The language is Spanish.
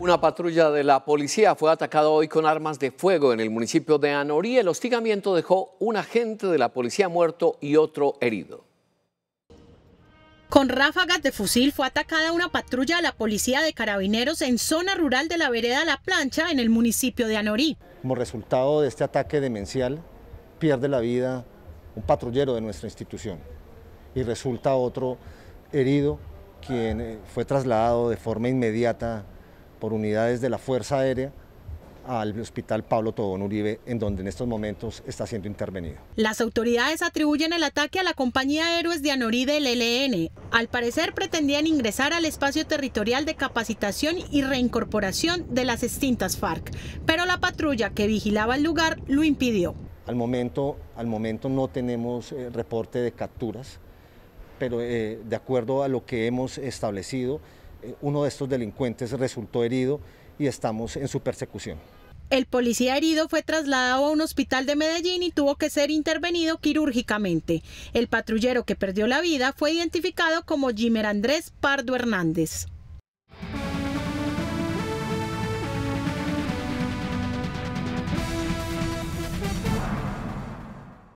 Una patrulla de la policía fue atacada hoy con armas de fuego en el municipio de Anorí. El hostigamiento dejó un agente de la policía muerto y otro herido. Con ráfagas de fusil fue atacada una patrulla de la policía de carabineros en zona rural de la vereda La Plancha en el municipio de Anorí. Como resultado de este ataque demencial, pierde la vida un patrullero de nuestra institución y resulta otro herido quien eh, fue trasladado de forma inmediata por unidades de la Fuerza Aérea al Hospital Pablo Tobón Uribe, en donde en estos momentos está siendo intervenido. Las autoridades atribuyen el ataque a la compañía Héroes de Anorí del ELN. Al parecer pretendían ingresar al espacio territorial de capacitación y reincorporación de las extintas FARC, pero la patrulla que vigilaba el lugar lo impidió. Al momento, al momento no tenemos eh, reporte de capturas, pero eh, de acuerdo a lo que hemos establecido, uno de estos delincuentes resultó herido y estamos en su persecución. El policía herido fue trasladado a un hospital de Medellín y tuvo que ser intervenido quirúrgicamente. El patrullero que perdió la vida fue identificado como Jimer Andrés Pardo Hernández.